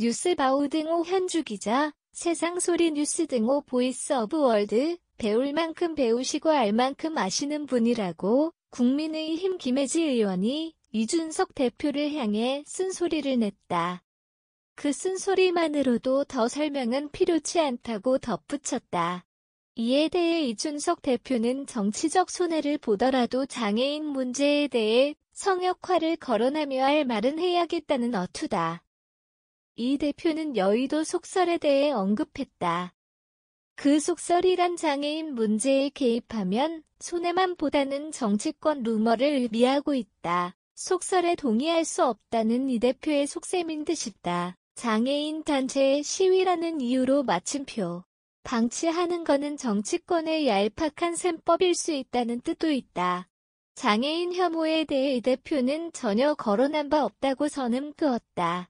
뉴스바우 등호 현주 기자, 세상소리 뉴스 등호 Voice of World, 배울 만큼 배우시고 알 만큼 아시는 분이라고 국민의힘 김혜지 의원이 이준석 대표를 향해 쓴소리를 냈다. 그 쓴소리만으로도 더 설명은 필요치 않다고 덧붙였다. 이에 대해 이준석 대표는 정치적 손해를 보더라도 장애인 문제에 대해 성역화를 거론하며 할 말은 해야겠다는 어투다. 이 대표는 여의도 속설에 대해 언급했다. 그 속설이란 장애인 문제에 개입하면 손해만 보다는 정치권 루머를 의미하고 있다. 속설에 동의할 수 없다는 이 대표의 속셈인 듯싶다. 장애인 단체의 시위라는 이유로 마침표. 방치하는 것은 정치권의 얄팍한 셈법일 수 있다는 뜻도 있다. 장애인 혐오에 대해 이 대표는 전혀 거론한 바 없다고 선음 그었다.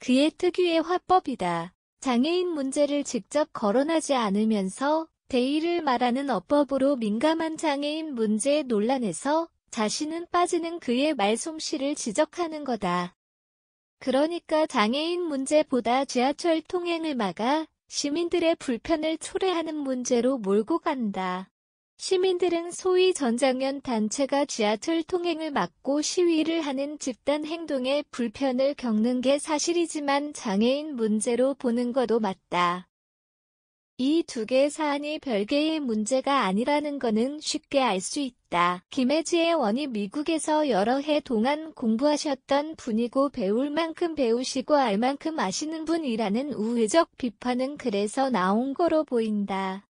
그의 특유의 화법이다. 장애인 문제를 직접 거론하지 않으면서 대의를 말하는 어법으로 민감한 장애인 문제 논란에서 자신은 빠지는 그의 말솜씨를 지적하는 거다. 그러니까 장애인 문제보다 지하철 통행을 막아 시민들의 불편을 초래하는 문제로 몰고 간다. 시민들은 소위 전장현 단체가 지하철 통행을 막고 시위를 하는 집단 행동에 불편을 겪는 게 사실이지만 장애인 문제로 보는 것도 맞다. 이 두 개의 사안이 별개의 문제가 아니라는 것은 쉽게 알 수 있다. 김혜지의 원이 미국에서 여러 해 동안 공부하셨던 분이고 배울 만큼 배우시고 알 만큼 아시는 분이라는 우회적 비판은 그래서 나온 거로 보인다.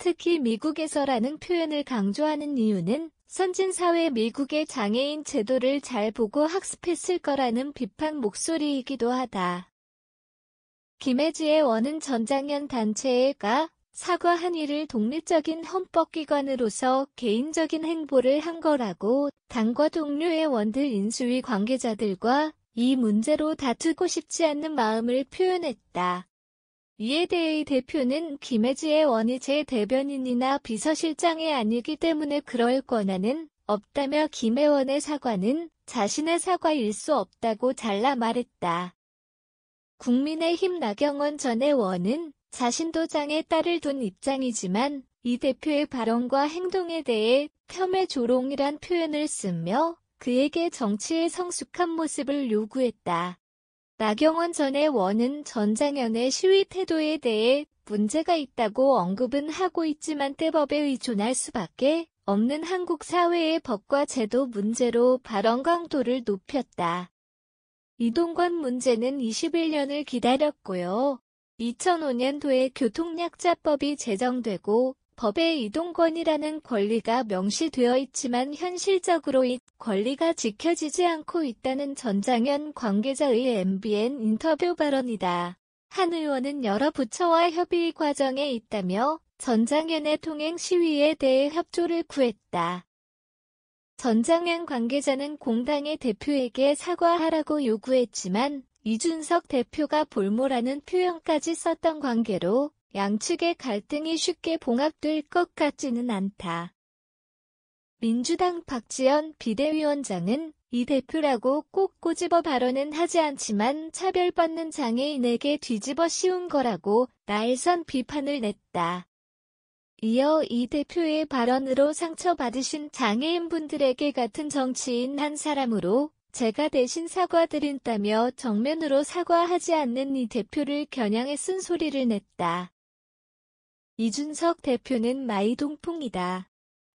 특히 미국에서라는 표현을 강조하는 이유는 선진사회 미국의 장애인 제도를 잘 보고 학습했을 거라는 비판 목소리이기도 하다. 김혜지의 원은 전장현 단체가 사과한 이를 독립적인 헌법기관으로서 개인적인 행보를 한 거라고 당과 동료의 원들 인수위 관계자들과 이 문제로 다투고 싶지 않는 마음을 표현했다. 이에 대해 대표는 김혜지의 원이 제 대변인이나 비서실장이 아니기 때문에 그럴 권한은 없다며 김혜원의 사과는 자신의 사과일 수 없다고 잘라 말했다. 국민의힘 나경원 전 의원은 자신도 장에 딸을 둔 입장이지만 이 대표의 발언과 행동에 대해 폄의 조롱이란 표현을 쓰며 그에게 정치의 성숙한 모습을 요구했다. 나경원 전 의원은 전장현의 시위 태도에 대해 문제가 있다고 언급은 하고 있지만 때법에 의존할 수밖에 없는 한국 사회의 법과 제도 문제로 발언 강도를 높였다. 이동관 문제는 21년을 기다렸고요. 2005년도에 교통약자법이 제정되고 법에 이동권이라는 권리가 명시되어 있지만 현실적으로 이 권리가 지켜지지 않고 있다는 전장현 관계자의 MBN 인터뷰 발언이다. 한 의원은 여러 부처와 협의 과정에 있다며 전장현의 통행 시위에 대해 협조를 구했다. 전장현 관계자는 공당의 대표에게 사과하라고 요구했지만 이준석 대표가 볼모라는 표현까지 썼던 관계로 양측의 갈등이 쉽게 봉합될 것 같지는 않다. 민주당 박지원 비대위원장은 이 대표라고 꼭 꼬집어 발언은 하지 않지만 차별받는 장애인에게 뒤집어 씌운 거라고 날선 비판을 냈다. 이어 이 대표의 발언으로 상처받으신 장애인분들에게 같은 정치인 한 사람으로 제가 대신 사과드린다며 정면으로 사과하지 않는 이 대표를 겨냥해 쓴 소리를 냈다. 이준석 대표는 마이동풍이다.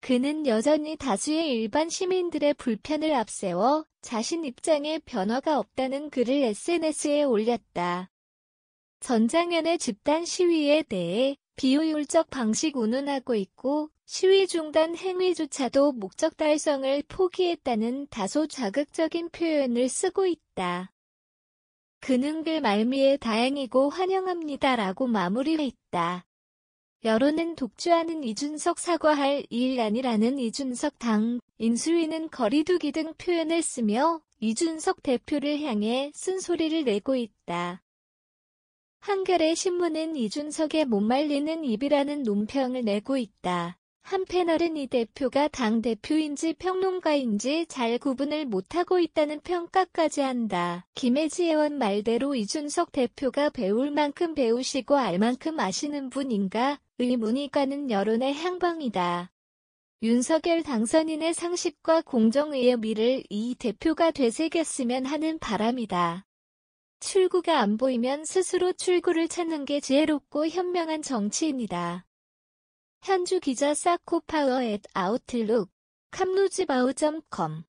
그는 여전히 다수의 일반 시민들의 불편을 앞세워 자신 입장에 변화가 없다는 글을 SNS에 올렸다. 전장현의 집단 시위에 대해 비효율적 방식 운운하고 있고 시위 중단 행위조차도 목적 달성을 포기했다는 다소 자극적인 표현을 쓰고 있다. 그는 글 말미에 다행이고 환영합니다라고 마무리했다. 여론은 독주하는 이준석 사과할 일 아니라는 이준석 당 인수위는 거리두기 등 표현을 쓰며 이준석 대표를 향해 쓴소리를 내고 있다. 한겨레 신문은 이준석의 못 말리는 입이라는 논평을 내고 있다. 한 패널은 이 대표가 당대표인지 평론가인지 잘 구분을 못하고 있다는 평가까지 한다. 김혜지 의원 말대로 이준석 대표가 배울 만큼 배우시고 알 만큼 아시는 분인가 의문이 가는 여론의 향방이다. 윤석열 당선인의 상식과 공정의 미를 이 대표가 되새겼으면 하는 바람이다. 출구가 안 보이면 스스로 출구를 찾는 게 지혜롭고 현명한 정치입니다. 현주 기자 사코파워 앳 아웃룩 캄루즈바우.com